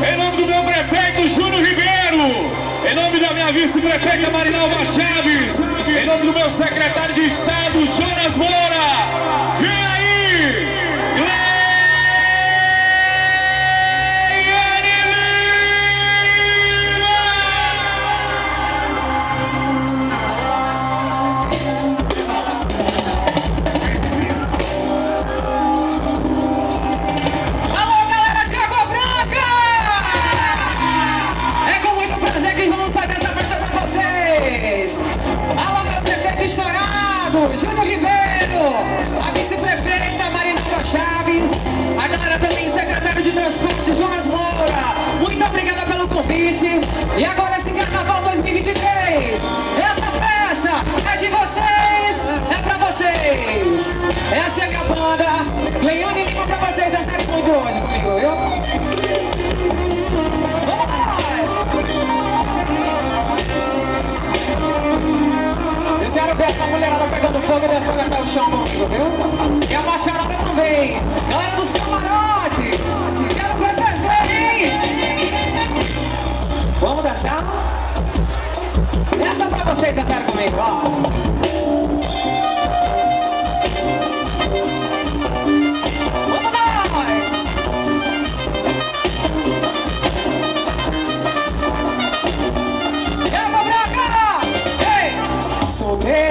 Em nome do meu prefeito Júnior Ribeiro. Em nome da minha vice-prefeita Marinalva Chaves. Em nome do meu secretário de Estado, Jorge. convite. E agora esse Carnaval 2023, essa festa é de vocês, é pra vocês. Essa é a minha banda, Leone Lima pra vocês é dançarem muito hoje tá comigo, viu? Vamos lá! Eu quero ver essa mulherada pegando fogo e dançando até o chão viu? E a macharada também. Galera dos camarotes, quero ver perder, hein? Vamos dançar? Essa pra vocês dançarem comigo, ó. Vamos lá! Eu vou pra cá! Ei! Sou bem!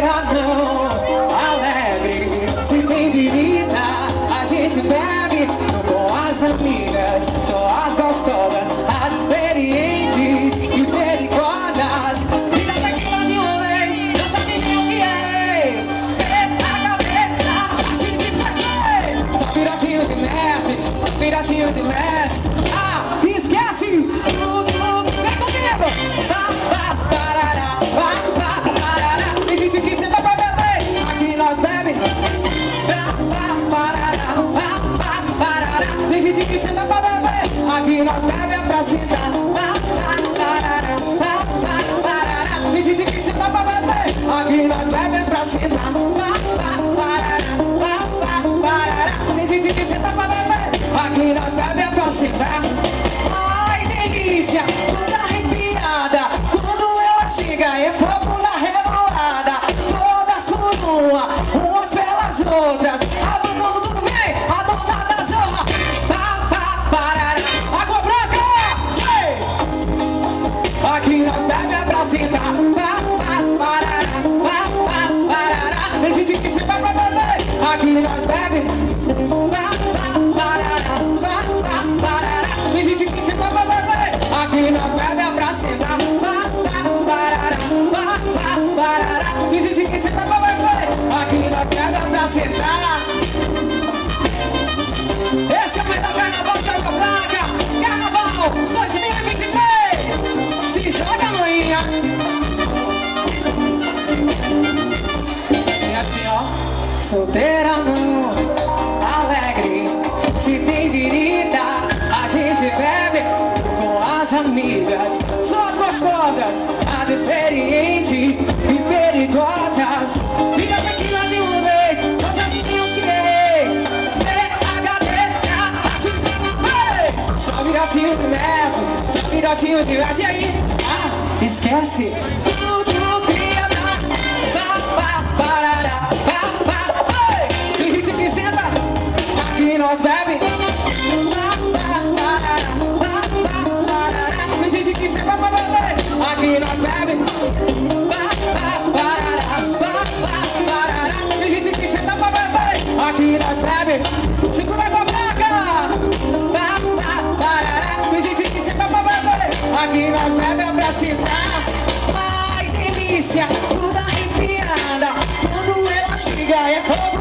filhotinho de graça. Aí? Ah, esquece. Tudo parará. mina sabe pra citar. Ai, delícia, tudo arrepiada. Quando ela chega é fogo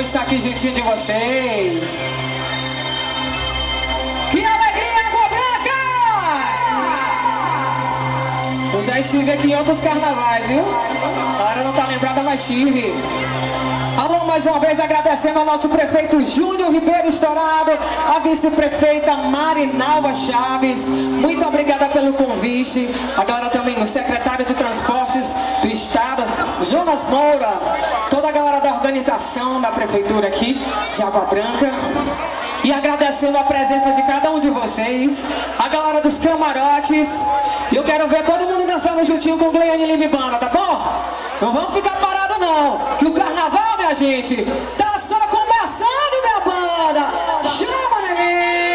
estar aqui juntinho de vocês. Que alegria, Branca! Eu já estive aqui em outros carnavais, viu? Agora não tá lembrada, mas estive. Alô, mais uma vez agradecendo ao nosso prefeito Júnior Ribeiro Estourado, a vice-prefeita Marinalva Chaves. Muito obrigada pelo convite. Agora também o secretário de Transportes do Estado, Jonas Moura. Toda a galera da organização da prefeitura aqui de Água Branca. E agradecendo a presença de cada um de vocês, a galera dos camarotes. E eu quero ver todo mundo dançando juntinho com Gleiane Lima Banda, tá bom? Não vamos ficar parados não, que o carnaval, minha gente, tá só começando, minha banda. Chama, neném!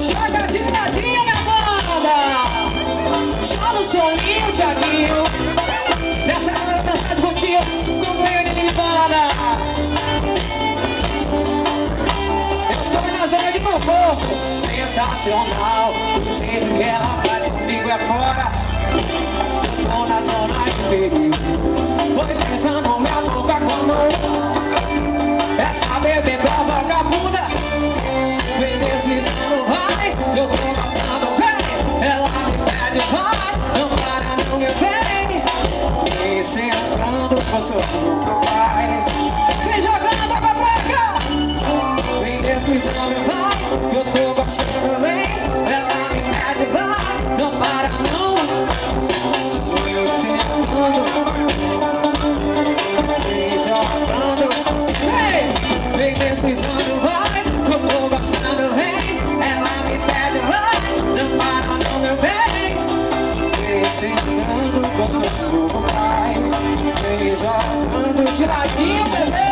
Joga de ladinho, minha banda. Joga o solinho, Thiaguinho. Sensacional O jeito que ela faz comigo é fora. Tô na zona de perigo. Foi pensando minha boca como Essa bebê provoca a bunda. Vem deslizando, vai. Eu tô passando bem. Ela me pede, vai. Não para não, meu bem Vem sentando gostosinho pro pai Vem jogando água branca. Vem deslizando, vai, eu tô de ladinho, bebê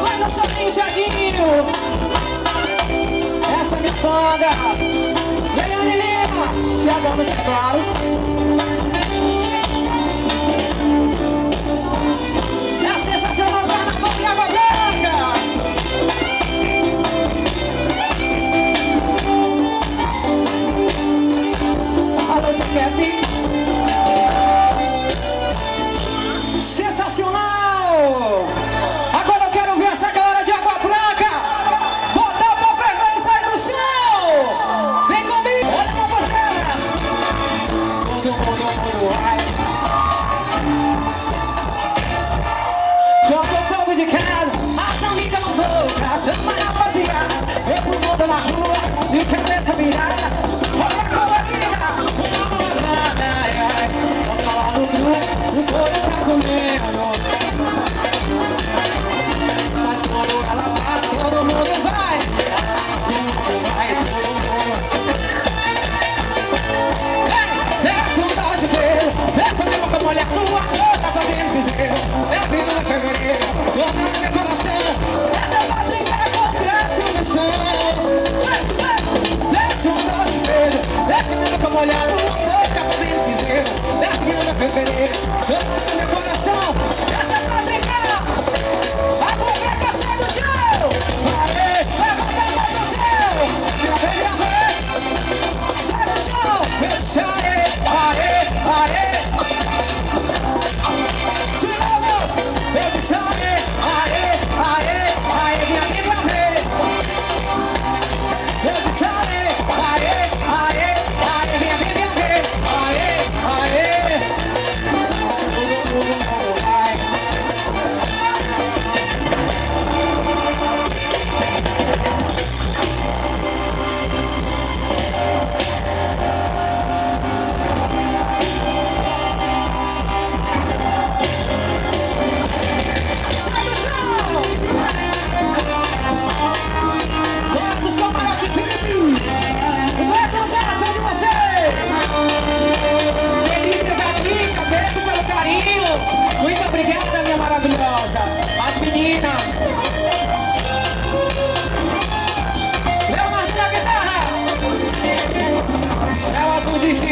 Vai solinho, Thiaguinho Essa é minha banda Leone Lima eu chovendo pra molhar Tá fazendo piseira, tá virando a fevereira Levanta meu coração, essa é pra brincar A boca tá sai do chão Aê, levanta a mão do céu Minha velha mãe, sai do chão. Esse aê, aê, aê De novo, eu disse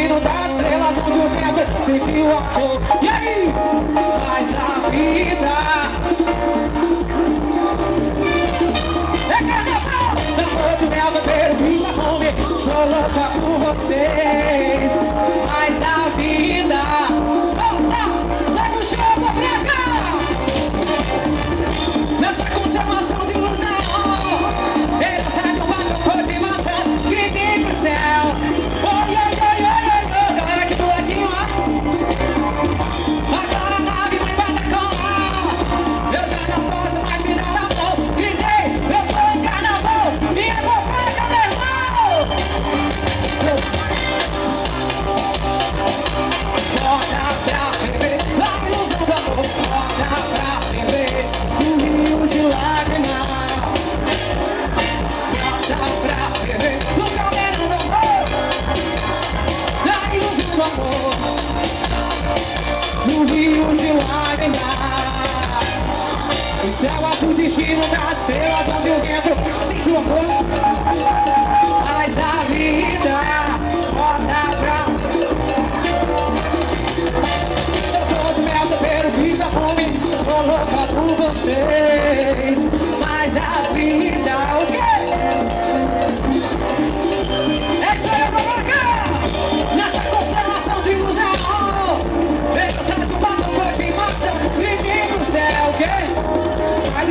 Menino das estrelas onde o vento é sentiu o amor E aí? Faz a vida É carnaval! Sabor de mel, bandeiro, minha fome Sou louca por vocês Faz a vida Volta! Sai do jogo pra cá! Dança com seu maçã Bate o destino das estrelas onde o vento sente o amor. Mas a vida roda pra Sou todo merda pelo bicho fome Sou louca por vocês. Mas a vida roda pra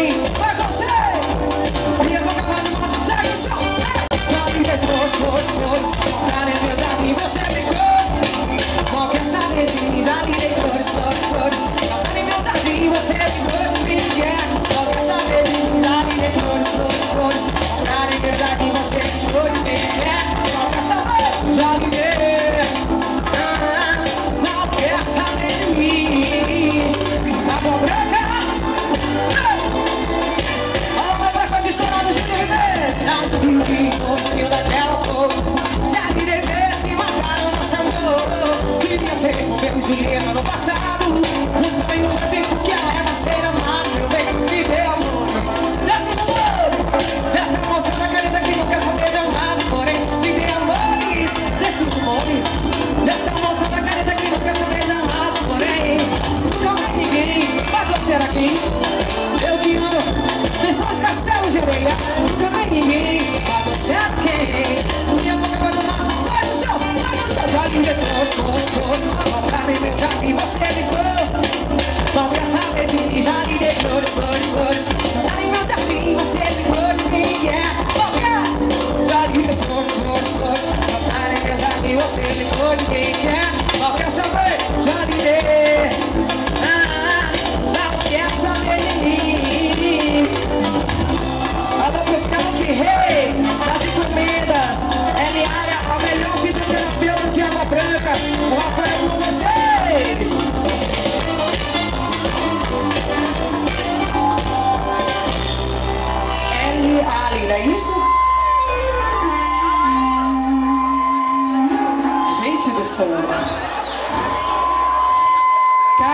Hey,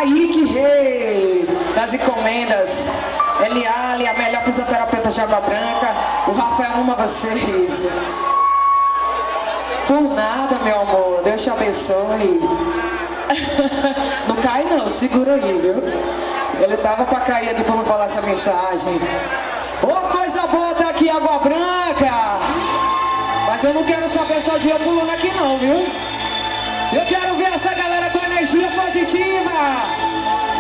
Kaique Rei, das encomendas. Eliale, a melhor fisioterapeuta de Água Branca. O Rafael ama vocês. Por nada, meu amor. Deus te abençoe. Não cai não, segura aí, viu? Ele tava pra cair aqui pra me falar essa mensagem. Ô, coisa boa tá aqui, Água Branca. Mas eu não quero saber só de eu pulando aqui não, viu? Eu quero ver com energia positiva.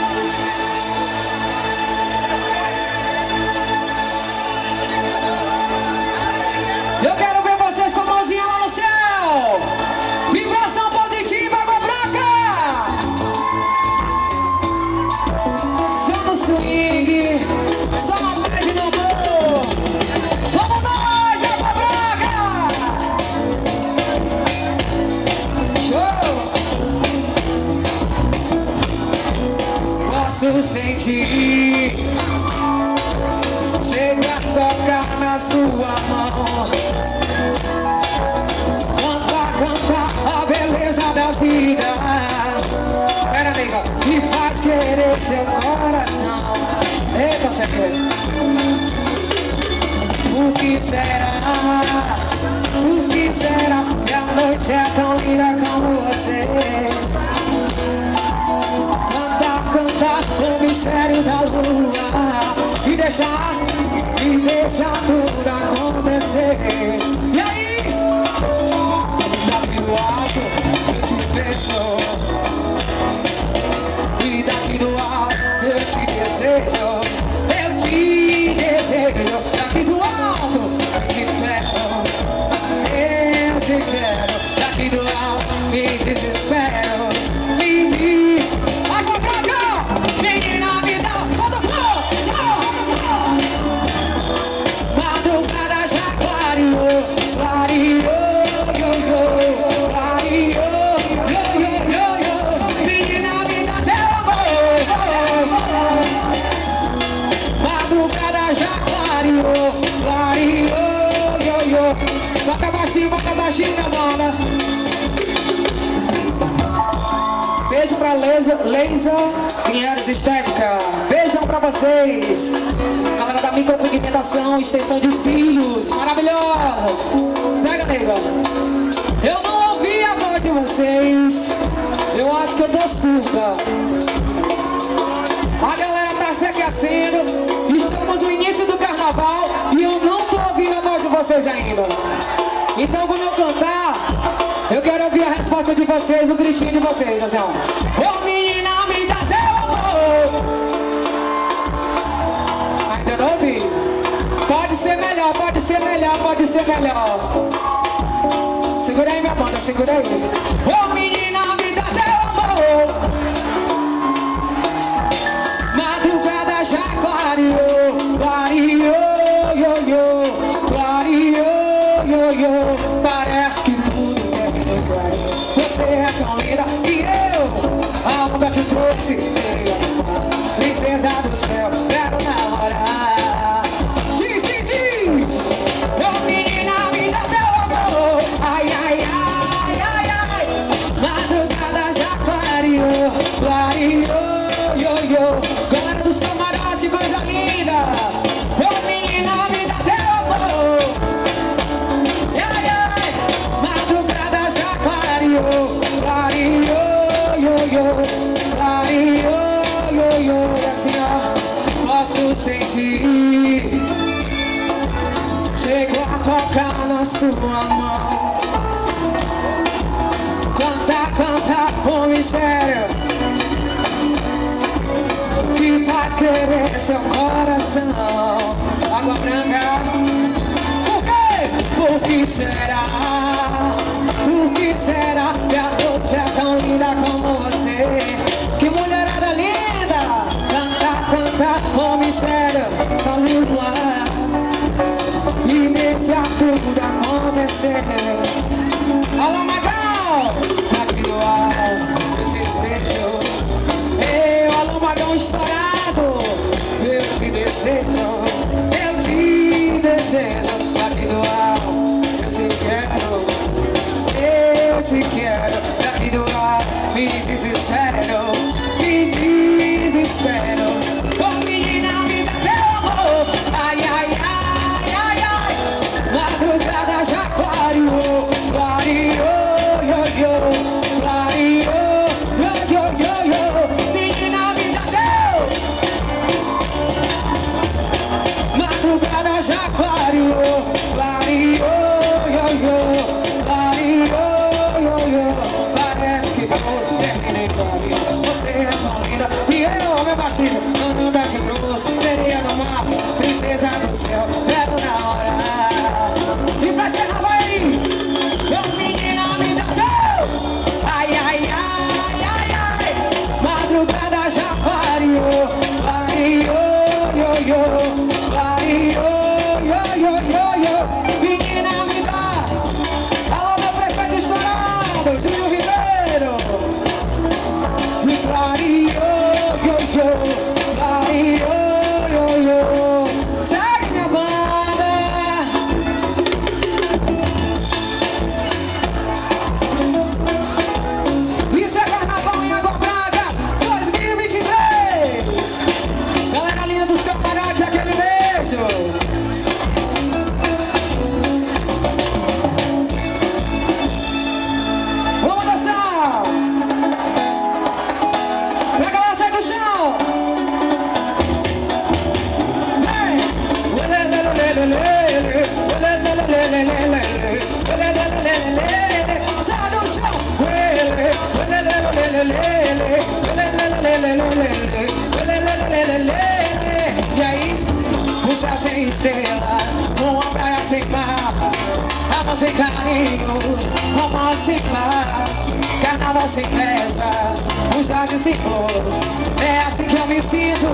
Sentir Chega a tocar na sua mão. Canta, canta a beleza da vida. Pera, amiga Se faz querer seu coração. Eita, quer O que será? O que será? Que a noite é tão linda como você? Canta o mistério da lua E deixar, e deixar tudo acontecer. E aí? Daqui do alto eu te vejo E daqui do alto eu te desejo Leisa Pinheiros Estética. Beijão pra vocês. Galera da micropigmentação, extensão de cílios, maravilhosas. Pega, nega. Eu não ouvi a voz de vocês. Eu acho que eu tô surda. A galera tá se aquecendo. Estamos no início do carnaval e eu não tô ouvindo a voz de vocês ainda. Então quando eu cantar, eu quero ouvir a resposta de vocês, o gritinho de vocês, assim, ó. Ser melhor. Segura aí, minha banda, segura aí. Ô menina, me dá teu amor. Madrugada já clareou, clareou, yo, clareou, yo. Parece que tudo é melhor. Você é tão linda e eu, a nunca te trouxe. Sua mão. Canta, canta com mistério Que faz querer seu coração Água branca Por quê? Por que será? Por que será que a noite é tão linda como você? Que mulherada linda Canta, canta com mistério na lua e deixa tudo Alô, Magão! Aqui eu te vejo. Ei, alô, Magão estourado. Eu te desejo, eu te desejo. Aqui eu te quero. Eu te quero. Ar, me desespero. Sem carinho, romance sem mar Carnaval sem festa, os jardim sem flor É assim que eu me sinto,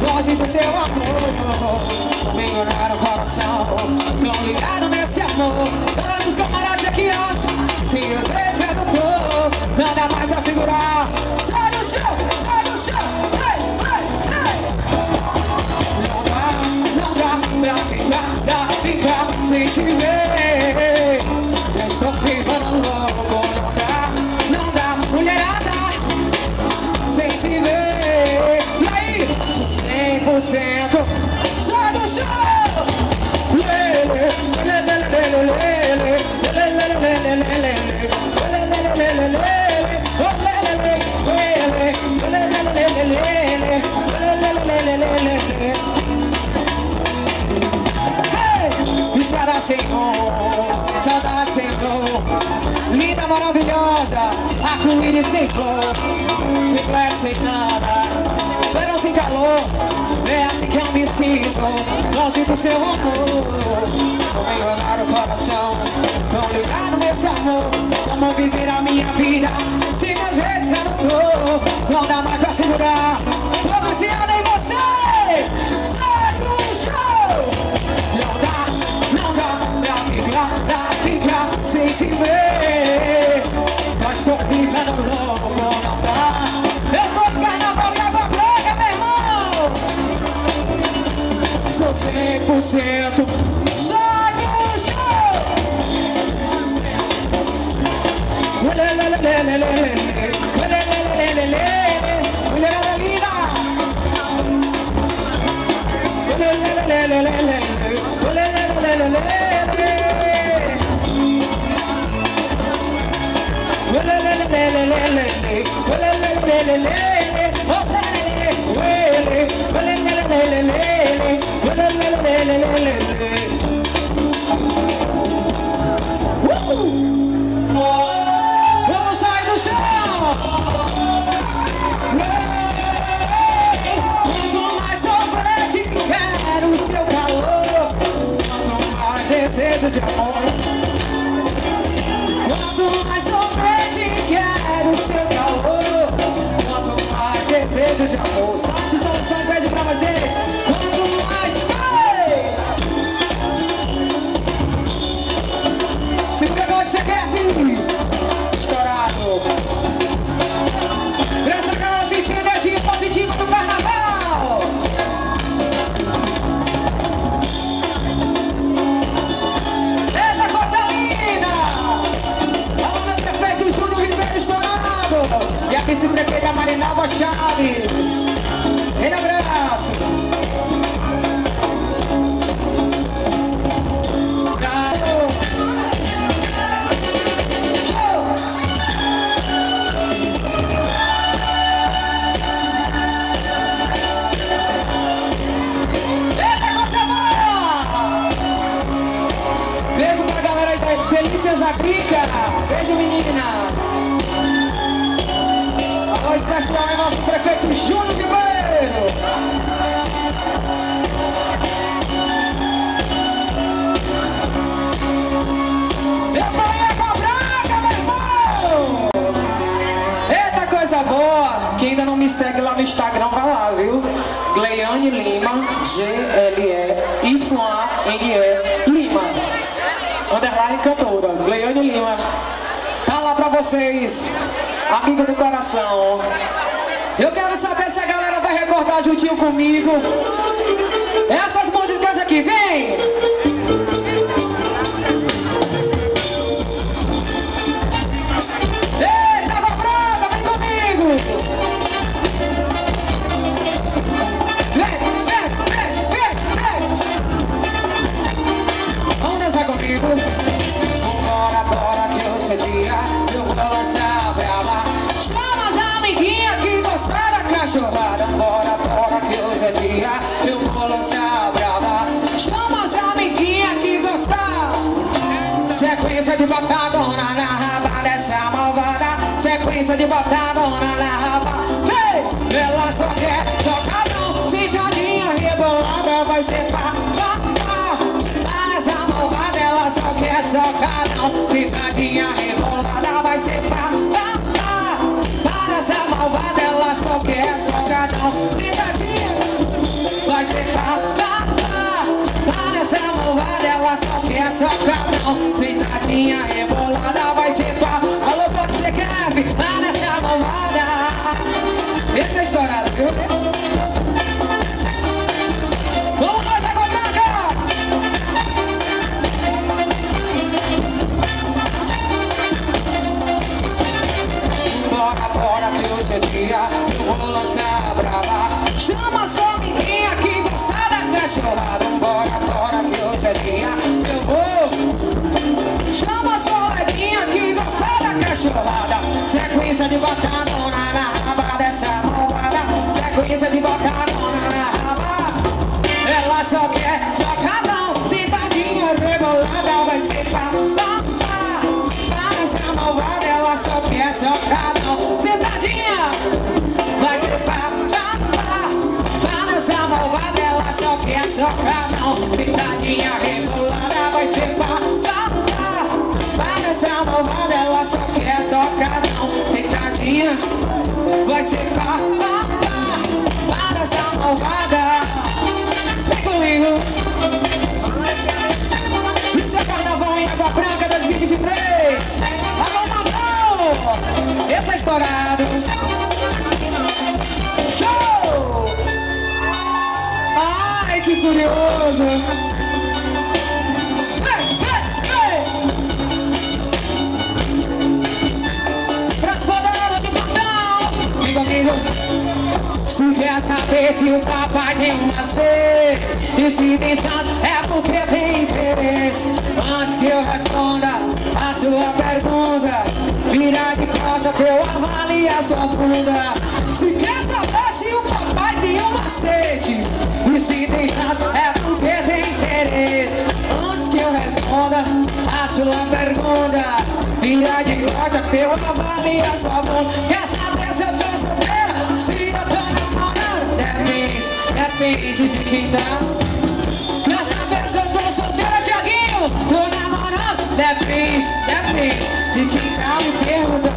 longe do seu amor. Me enganaram o coração, tão ligado nesse amor. Galera dos camaradas aqui, ó Se os sei, eu não tô, nada mais a segurar com íris sem flor Sem flor, sem nada. Verão sem assim calor é, é assim que eu me sinto. Longe do seu amor Vou melhorar o coração. Tão ligado nesse amor Como viver a minha vida. Se meu jeito se anotou Não dá mais pra segurar. Tô viciado em vocês Sai pro show Não dá, não dá pra ficar Pra ficar sem te ver. Convidado logo, vou louco Eu tô de carnaval e água branca, meu irmão Sou 100% le le le le Well, G-L-E-Y-A-N-E Lima. Underline cantora, Gleiane Lima. Tá lá pra vocês, amigo do coração. Eu quero saber se a galera vai recordar juntinho comigo. Essas músicas aqui, vem! Sequência de botadona na raba dessa malvada. Sequência de botadona na raba. Vem! Ela só quer socadão Citadinha rebolada vai ser pá, pá, pá essa malvada ela só quer socadão Citadinha rebolada vai ser pá, pá, pá Para essa malvada ela só quer socadão Citadinha vai ser pá, pá só quer socadão Sentadinha rebolada vai ser pá. Alô, pode ser Kevin, lá nessa malvada Esse é estourado, viu? Cachorrada Sequência de botadona na raba dessa malvada Sequência de botadona na raba. Ela só quer socadão. Sentadinha rebolada vai ser pá, pá Para essa malvada ela só quer socadão. Sentadinha vai ser pá, pá Para essa malvada ela só quer socadão. Sentadinha rebolada vai ser pá Malvada ela só quer socadão Sentadinha vai ser pá Para essa malvada. Vem comigo. Isso é Carnaval em Água Branca 2023 Alô, Natal Esse é estourado. Show! Ai, que curioso se o papai tem uma sede E se tem chance é porque tem interesse. Antes que eu responda a sua pergunta Vira de costa que eu avalie a sua bunda. Se quer saber se o papai tem uma sede E se tem chance é porque tem interesse. Antes que eu responda a sua pergunta Vira de costa que eu avalie a sua bunda depende de quem Quer saber se eu tô solteira, Tiaguinho? Tô namorando Depende, depende de quem tá me perguntando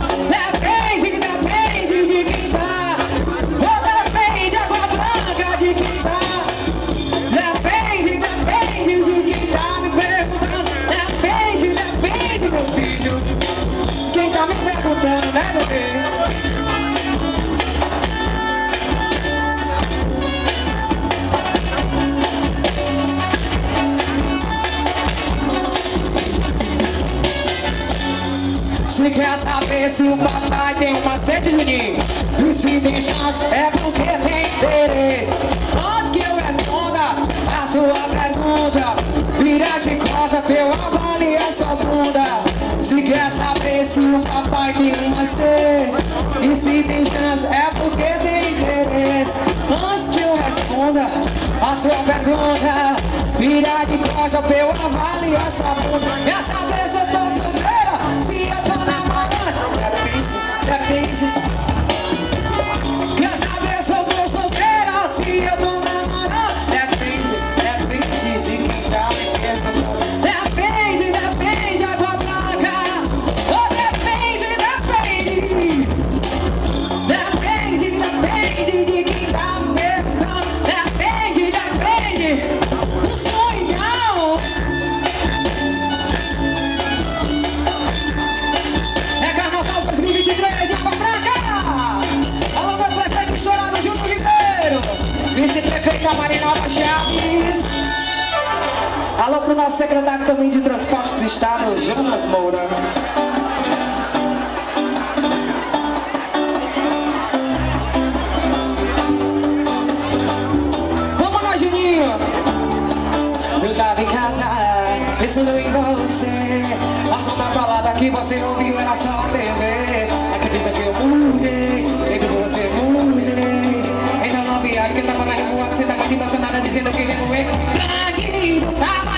pensando em você. Passou da balada que você ouviu, era só TV. Acredita que eu mudei, baby, você mudei. Ainda não viagem, que tava na revoada, você tava aqui emocionada dizendo que remoei. Bandido, tava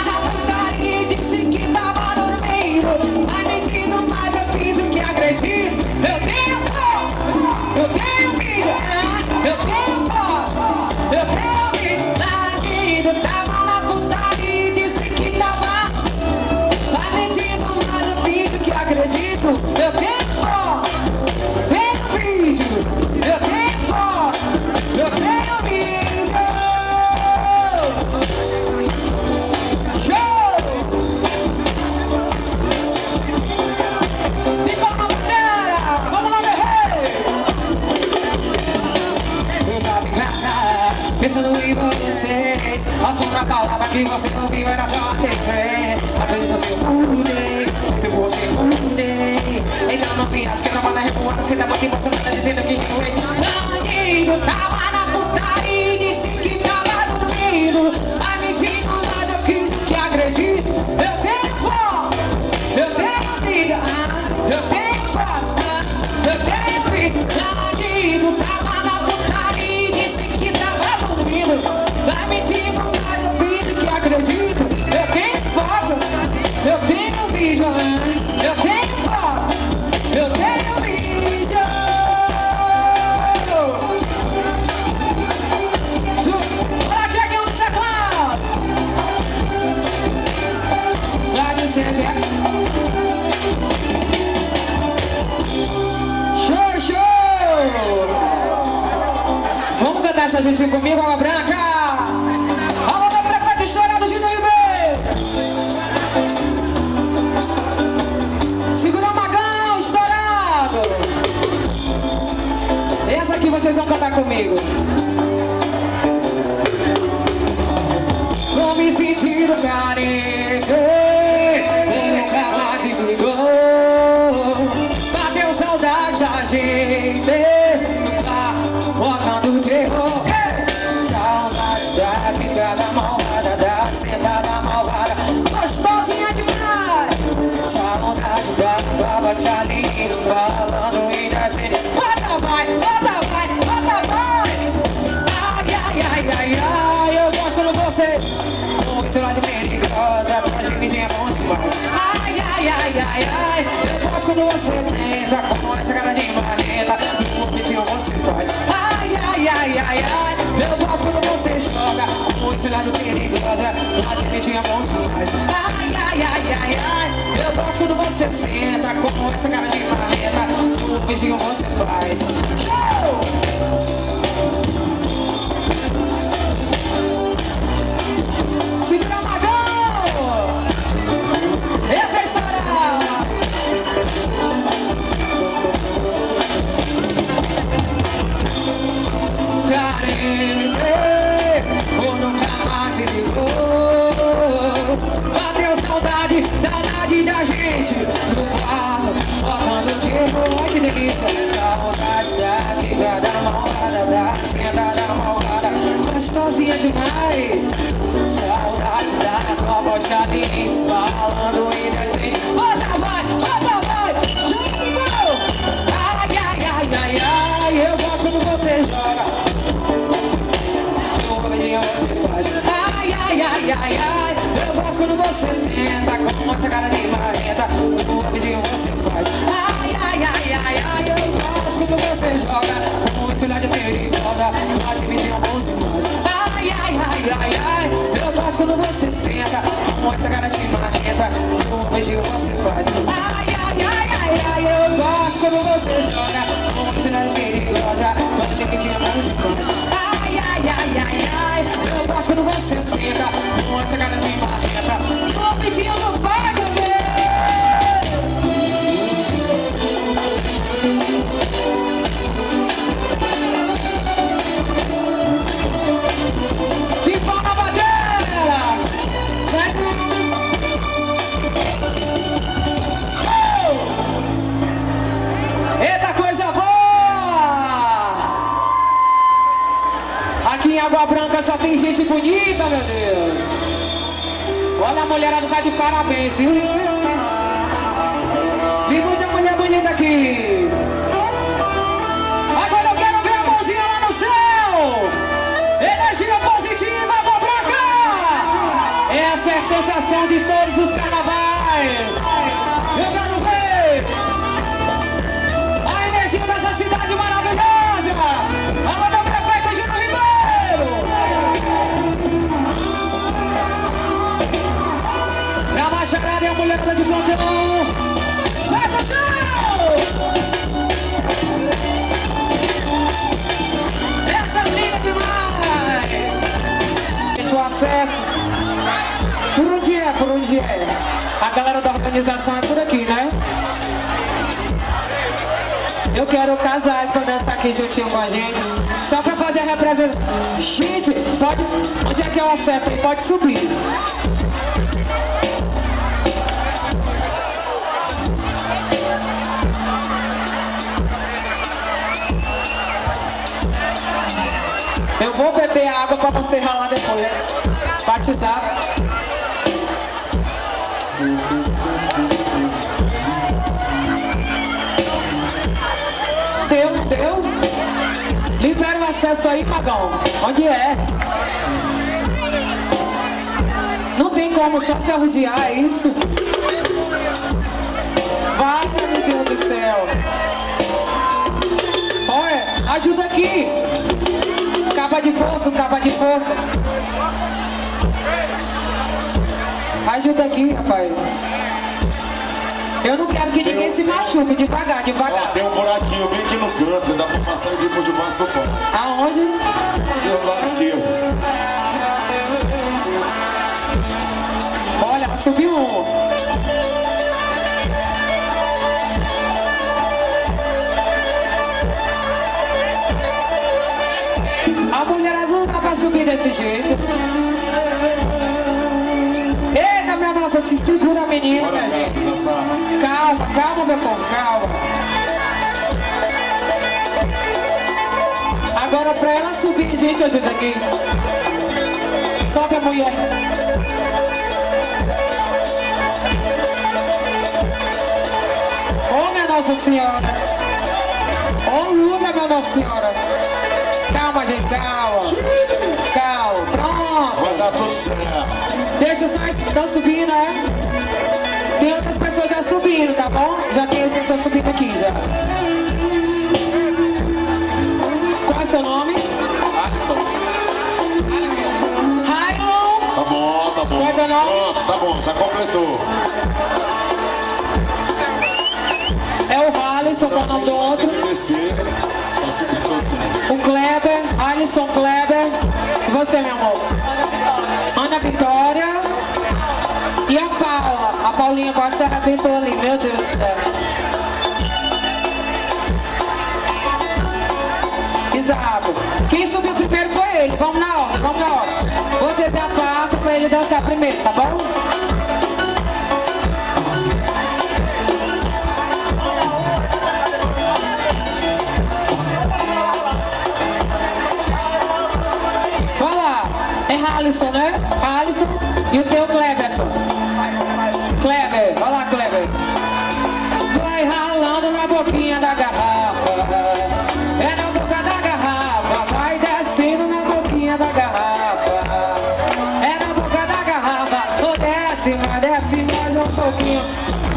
da palavra que você ouviu era só a TV Acredita que eu mudei, que você mudei Então não viaja que eu tava na revoada Você tava aqui emocionada dizendo que eu errei Bandido, tava na putaria e juntinho comigo, Água Branca! Alô, meu prefeito estourado de Ribeiro! Segura o magão, estourado! Essa aqui vocês vão cantar comigo. Vou me sentir carente No peitinho você faz Show! Segura Magão! Essa é a história! Carente, ou nunca mais ligou Bateu saudade, saudade da gente terror, ai que delícia Saudade da malvada, da sentada malvada Gostosinha demais. Saudade da tua voz caliente Falando indecente Bota vai, bota vai Chama Ai, ai, ai, ai, ai Eu gosto quando você joga. Comidinha você faz. Ai, ai, ai, ai, ai Eu gosto quando você senta Com essa cara de marrenta quando você joga Com esse olhar de perigosa Nós dividimos bom demais Ai, ai, ai, ai, ai Eu gosto quando você senta Com essa cara de marrenta No beijinho você faz. Ai, ai, ai, ai, ai Eu gosto quando você joga Com esse olhar de perigosa Nós dividimos bom demais Ai, ai, ai, ai, ai Eu gosto quando você senta Com essa cara de Branca só tem gente bonita, meu Deus. Olha a mulherada tá de parabéns, viu? Vi muita mulher bonita aqui. Agora eu quero ver a mãozinha lá no céu. Energia positiva, Água Branca. Essa é a sensação de todos os carnavais. Macharada e a mulherada de plantão. Sai chão! Essa é linda demais! Gente, o acesso. Por onde é? Por onde é? A galera da organização é por aqui, né? Eu quero casais pra dançar aqui juntinho com a gente. Só pra fazer a representação. Gente, pode. Onde é que é o acesso aí? Pode subir. Vou beber água pra você ralar depois. né? Batizar. Deu, deu? Libera o acesso aí, Magão. Onde é? Não tem como só se arrodear, é isso? Vai, meu Deus do céu. Olha, ajuda aqui. Capa de força, capa de força. Ajuda aqui, rapaz. Eu não quero que ninguém se machuque. Devagar, Ó, devagar. tem um buraquinho bem aqui no canto, dá pra passar aqui por debaixo do pano. Aonde? Do lado esquerdo. Olha, subiu um. Jeito. Eita, minha nossa, se segura, menina, Bora. Calma, calma, meu povo, calma. Agora, pra ela subir, gente, ajuda aqui. Sobe a mulher. Ô, minha Nossa Senhora. Ô, Luna, minha Nossa Senhora. Calma, gente. Calma, Deixa só estão subindo, né? Tem outras pessoas já subindo, tá bom? Já tem pessoas subindo aqui já. Qual é o seu nome? Alisson. Railon. Tá bom, tá bom. Qual é teu nome? Pronto, tá bom, já completou. É o Alisson, qual é o nome do outro? Subir todo. O Kleber, Alisson Kleber. E você, meu amor? Vitória. E a Paula. A Paulinha quase se arrebentou ali, meu Deus do céu. Exato. Quem subiu primeiro foi ele. Vamos na ordem, vamos na ordem. Vocês afastam pra ele dançar primeiro, tá bom? O teu Cleberson. Kleber, vai lá, Kleber. Vai ralando na boquinha da garrafa. É na boca da garrafa. Vai descendo na boquinha da garrafa. É na boca da garrafa. Oh, desce, mas desce mais um pouquinho.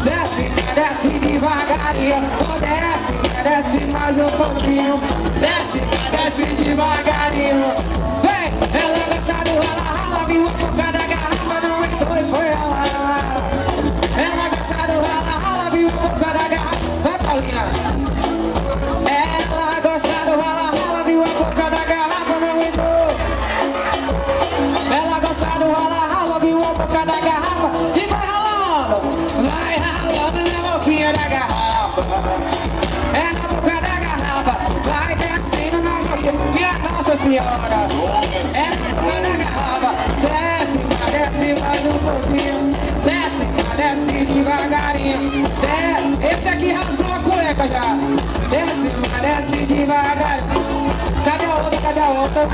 Desce, desce devagarinho. Oh, desce, desce mais um pouquinho. Desce, desce devagarinho. Senhora. É na boca da garrafa. Desce, desce mais um pouquinho. Desce, desce devagarinho. Desce. Esse aqui rasgou a cueca já. Desce, desce devagarinho. Cadê a outra? Cadê a outra?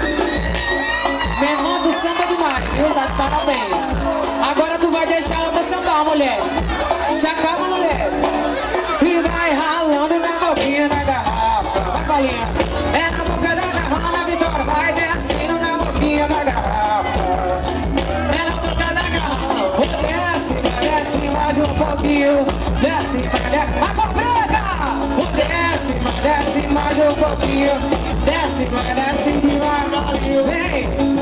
Fernando samba demais, viu? Tá de parabéns. Agora tu vai deixar outra sambar, mulher. Te acalma, mulher. E vai ralando na boquinha da garrafa. Vai, Paulinha. É na Desce, desce. A cobrega! Desce, vai, desce mais um pouquinho. Desce, desce devagarinho. Vem.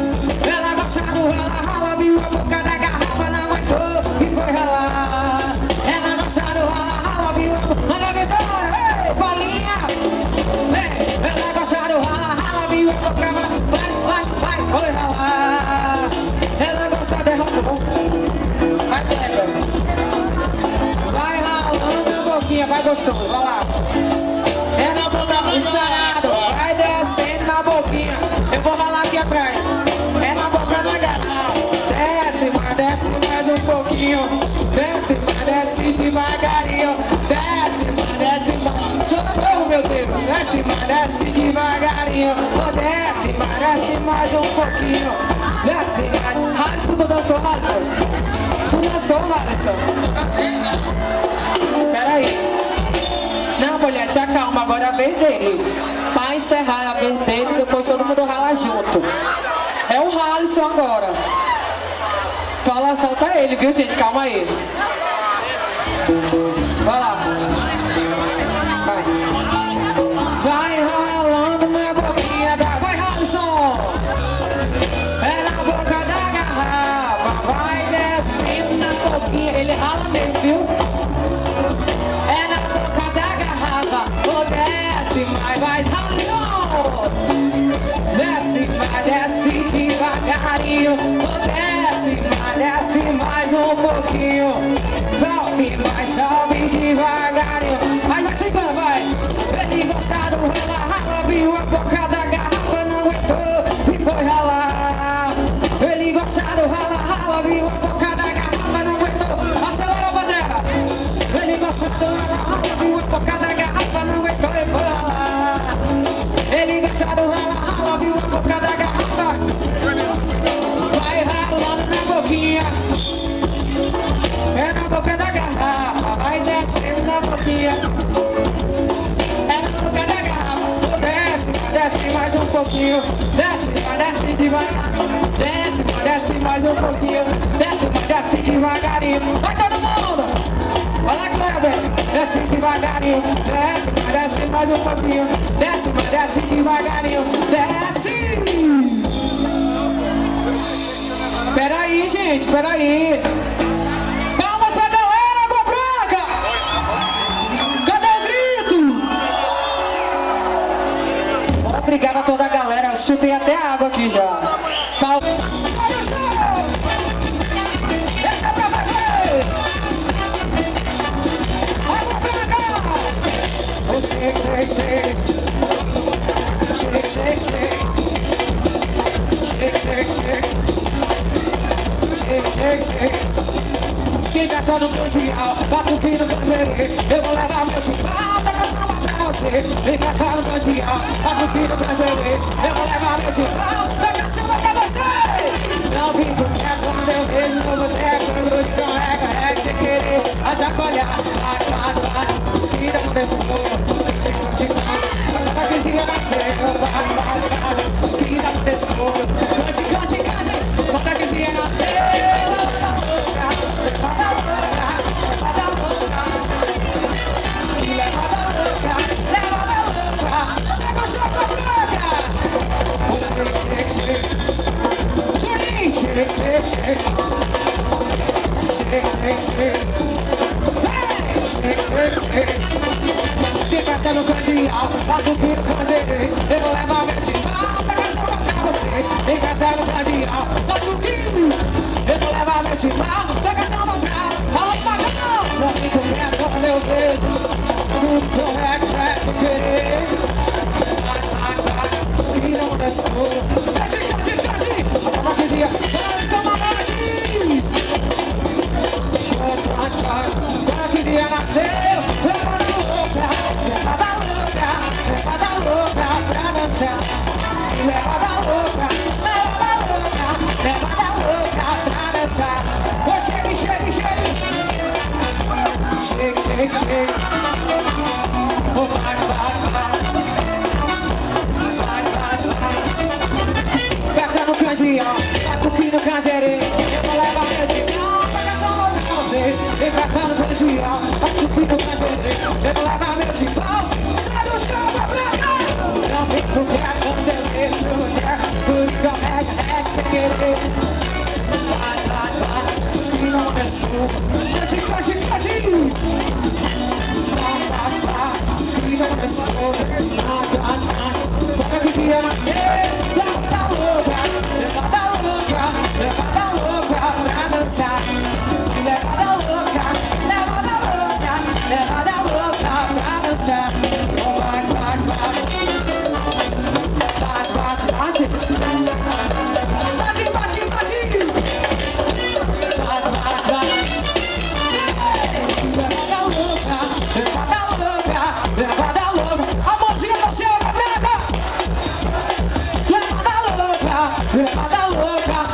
Gostoso, vai lá. É na boca do sarado, vai descendo na boquinha. Eu vou falar aqui atrás. É na boca da garrafa. Desce, mas desce mais um pouquinho. Desce, mas desce devagarinho. Desce, mas desce mais. Socorro, meu Deus. Desce, mas desce devagarinho. Desce, mas desce mais um pouquinho. Desce, mas. Alisson, tu dançou, Alisson? Tu dançou, Alisson? Peraí. Não, mulher, te acalma, agora é a vez dele. Pra encerrar a vez dele, depois todo mundo rala junto. É o Halisson agora. Fala, falta ele, viu, gente? Calma aí. Vai lá. Sobe, mas boquinha. É desce, desce mais um pouquinho. Desce, desce. Desce, mais um pouquinho. Desce, desce devagarinho. Vai todo mundo! Olha Kleber, desce devagarinho, desce, desce mais um pouquinho, desce, desce devagarinho, desce! Peraí, gente, peraí. Chutei até água aqui já. Quem tá no o pino no bandeirê Eu vou levar meu chupão, da caçamba pra Vem cá no mundial, bota o pino no bandeirê Eu vou levar meu chupão, da caçamba pra você Não vim com pé quando eu vejo no boteco de colega, é de querer A chacoalhar, vai, vai, vai Esquina no desse morro, chico, chico, chico Cada vizinha na seca, vai, vai, vai Fica até levada louca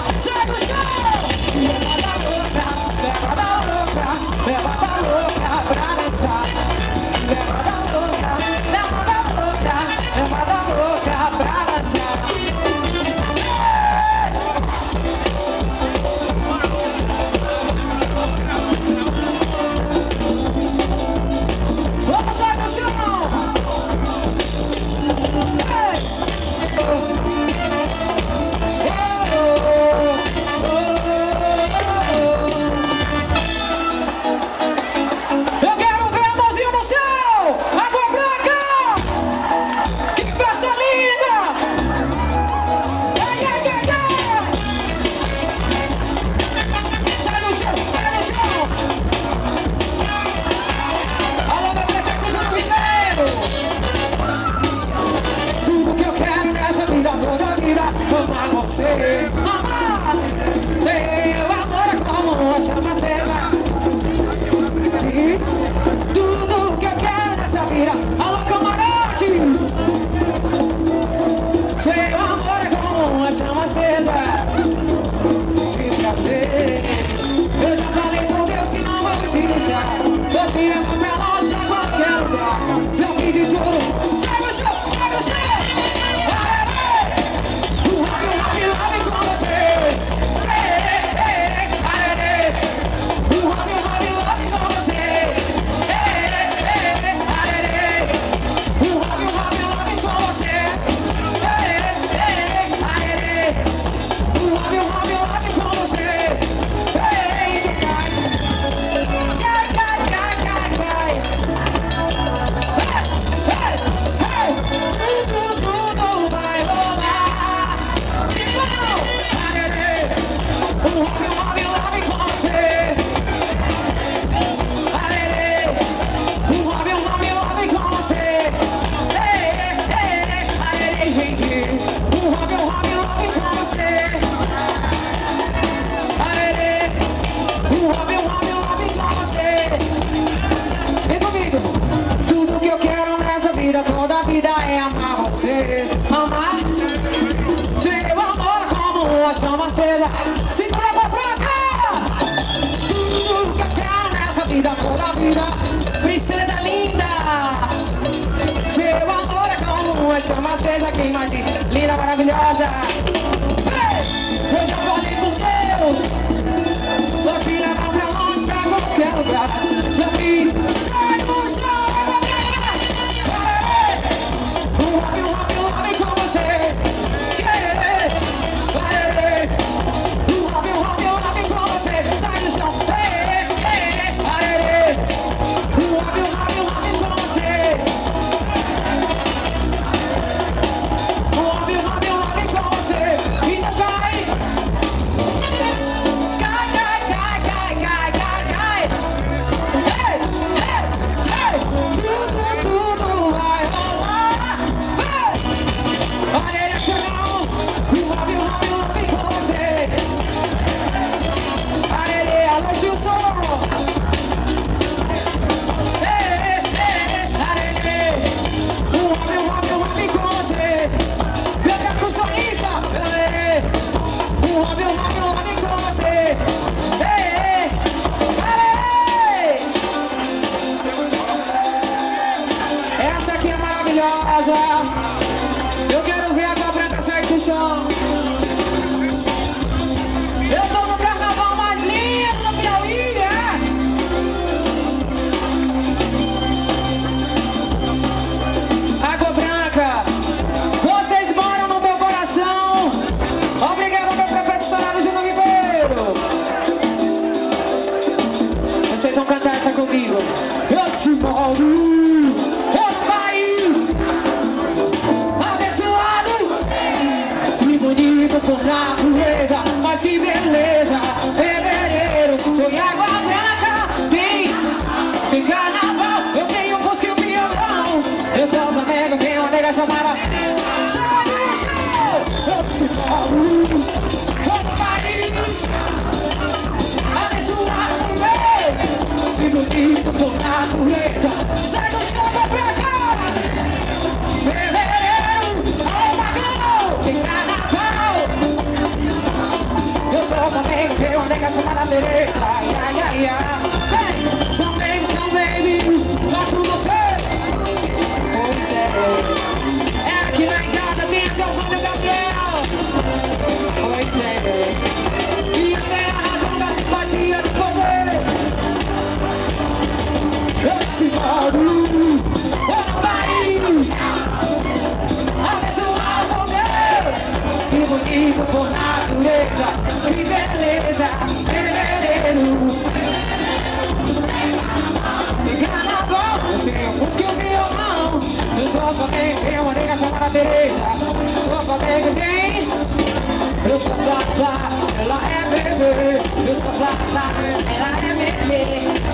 Ela é bebê,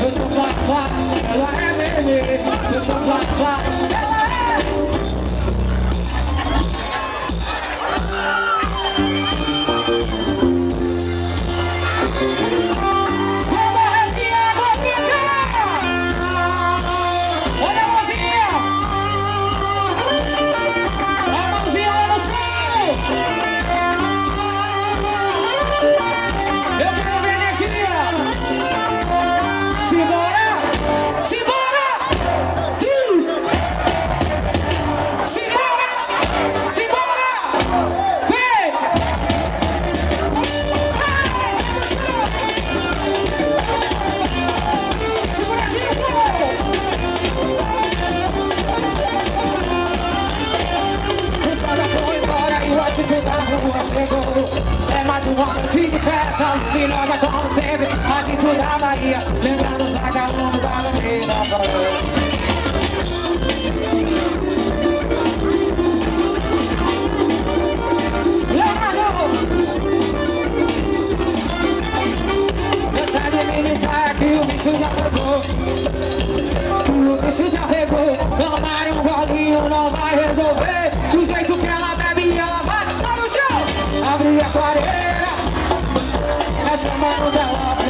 eu sou plá, plá, ela é bebê, eu sou plá, plá, ela é Maria, lembrando os vagabundos da Avenida O bicho já pegou. O bicho já pegou. Não um golinho não vai resolver. Do jeito que ela bebe ela vai. Só no chão! Abre a clareira. Essa é mão dela.